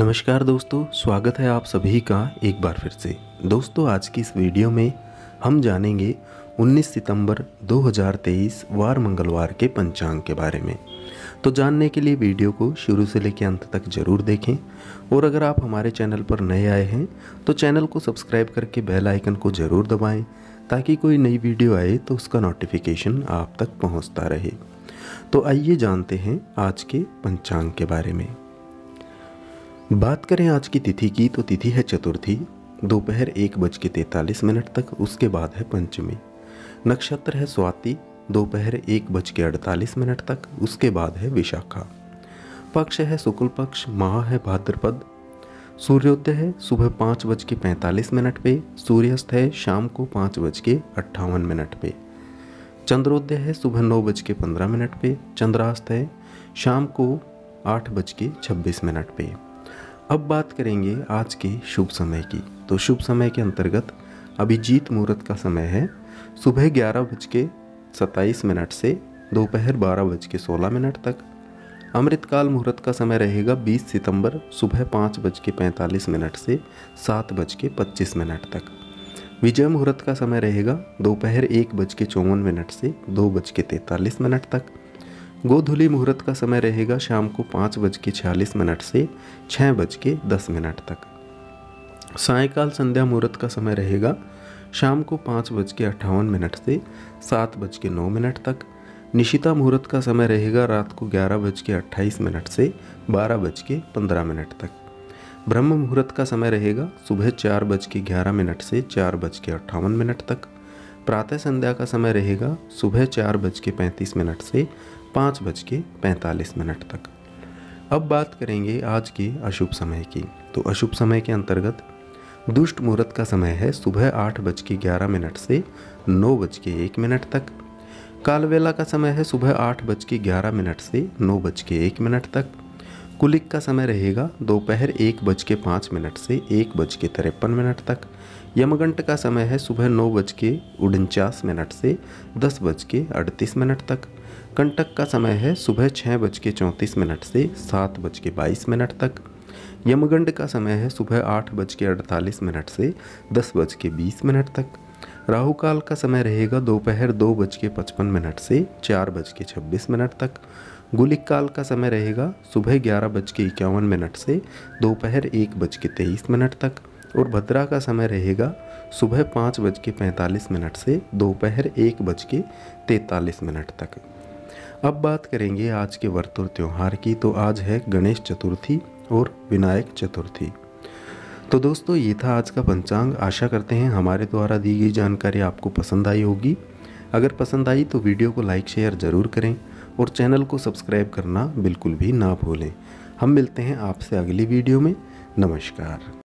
नमस्कार दोस्तों, स्वागत है आप सभी का एक बार फिर से। दोस्तों, आज की इस वीडियो में हम जानेंगे 19 सितंबर 2023 वार मंगलवार के पंचांग के बारे में। तो जानने के लिए वीडियो को शुरू से लेकर अंत तक ज़रूर देखें और अगर आप हमारे चैनल पर नए आए हैं तो चैनल को सब्सक्राइब करके बेल आइकन को ज़रूर दबाएँ ताकि कोई नई वीडियो आए तो उसका नोटिफिकेशन आप तक पहुँचता रहे। तो आइए जानते हैं आज के पंचांग के बारे में। बात करें आज की तिथि की तो तिथि है चतुर्थी। दोपहर एक बज के तैतालीस मिनट तक, उसके बाद है पंचमी। नक्षत्र है स्वाति। दोपहर एक बज के अड़तालीस मिनट तक, उसके बाद है विशाखा। पक्ष है शुक्ल पक्ष, माह है भाद्रपद। सूर्योदय है सुबह पाँच बज के पैंतालीस मिनट पे, सूर्यास्त है शाम को पाँच बज के अट्ठावन मिनट पे। चंद्रोदय है सुबह नौ बज के पंद्रह मिनट पे, चंद्रास्त है शाम को आठ बज के छब्बीस मिनट पे। अब बात करेंगे आज के शुभ समय की। तो शुभ समय के अंतर्गत अभिजीत मुहूर्त का समय है। सुबह ग्यारह बज के सत्ताईस मिनट से दोपहर बारह बज के सोलह मिनट तक। अमृतकाल मुहूर्त का समय रहेगा 20 सितंबर सुबह पाँच बज के पैंतालीस मिनट से सात बज के पच्चीस मिनट तक। विजय मुहूर्त का समय रहेगा दोपहर एक बज के चौवन मिनट से दो बज के तैंतालीस मिनट तक। गोधुली मुहूर्त का समय रहेगा शाम को पाँच बज के छियालीस मिनट से छः बज के दस मिनट तक। सायकाल संध्या मुहूर्त का समय रहेगा शाम को पाँच बज के अट्ठावन मिनट से सात बज के नौ मिनट तक। निशिता मुहूर्त का समय रहेगा रात को ग्यारह बज के अट्ठाईस मिनट से बारह बज के पंद्रह मिनट तक। ब्रह्म मुहूर्त का समय रहेगा सुबह चार बज के ग्यारह मिनट से चार बज के अट्ठावन मिनट तक। प्रातः संध्या का समय रहेगा सुबह चार बज के पैंतीस मिनट से पाँच बज के पैंतालीस मिनट तक। अब बात करेंगे आज के अशुभ समय की। तो अशुभ समय के अंतर्गत दुष्ट मुहूर्त का समय है सुबह आठ बज के ग्यारह मिनट से नौ बज के एक मिनट तक। कालवेला का समय है सुबह आठ बज के ग्यारह मिनट से नौ बज के एक मिनट तक। कुलिक का समय रहेगा दोपहर एक बज के पाँच मिनट से एक बज के तिरपन मिनट तक। यमगंट का समय है सुबह नौ बज के उनचास मिनट से दस बज के अड़तीस मिनट तक। कंटक का समय है सुबह छः बज के चौंतीस मिनट से सात बज के बाईस मिनट तक यमगंड का समय है सुबह आठ बज के अड़तालीस मिनट से दस बज के बीस मिनट तक राहु काल का समय रहेगा दोपहर दो बज के पचपन मिनट से चार बज के छब्बीस मिनट तक गुलिक काल का समय रहेगा सुबह ग्यारह बज के इक्यावन मिनट से दोपहर एक बज के तेईस मिनट तक और भद्रा का समय रहेगा सुबह पाँच बज के पैंतालीस मिनट से दोपहर एक बज के तैतालीस मिनट तक अब बात करेंगे आज के व्रत और त्यौहार की। तो आज है गणेश चतुर्थी और विनायक चतुर्थी। तो दोस्तों, ये था आज का पंचांग। आशा करते हैं हमारे द्वारा दी गई जानकारी आपको पसंद आई होगी। अगर पसंद आई तो वीडियो को लाइक, शेयर ज़रूर करें और चैनल को सब्सक्राइब करना बिल्कुल भी ना भूलें। हम मिलते हैं आपसे अगली वीडियो में। नमस्कार।